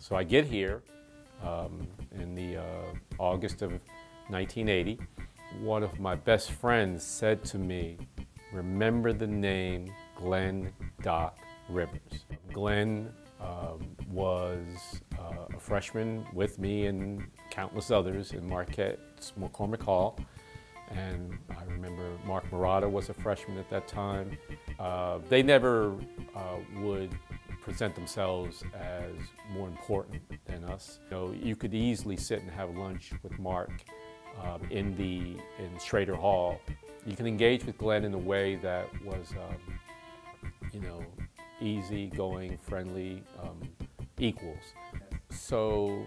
So I get here um, in the uh, August of 1980. One of my best friends said to me, remember the name Glenn Doc Rivers. Glenn um, was uh, a freshman with me and countless others in Marquette McCormick Hall. And I remember Marc Marotta was a freshman at that time. Uh, they never uh, would present themselves as more important than us. You know, you could easily sit and have lunch with Marc um, in the in Schroeder Hall. You can engage with Glenn in a way that was, um, you know, easy going, friendly, um, equals. So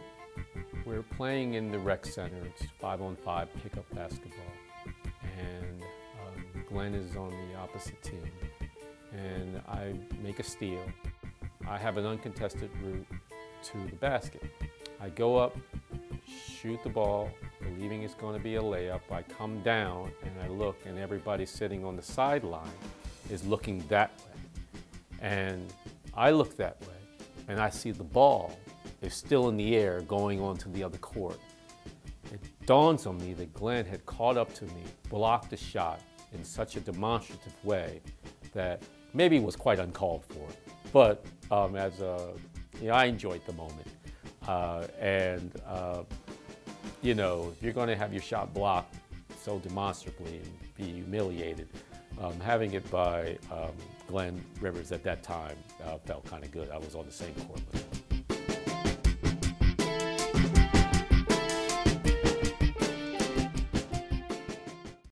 we're playing in the rec center. It's five on five pickup basketball, and um, Glenn is on the opposite team. And I make a steal. I have an uncontested route to the basket. I go up, shoot the ball, believing it's going to be a layup. I come down and I look, and everybody sitting on the sideline is looking that way. And I look that way, and I see the ball is still in the air going onto the other court. It dawns on me that Glenn had caught up to me, blocked the shot in such a demonstrative way that maybe it was quite uncalled for. But um, as a, you know, I enjoyed the moment. Uh, and, uh, you know, if you're going to have your shot blocked so demonstrably and be humiliated, um, having it by um, Glenn Rivers at that time uh, felt kind of good. I was on the same court with him.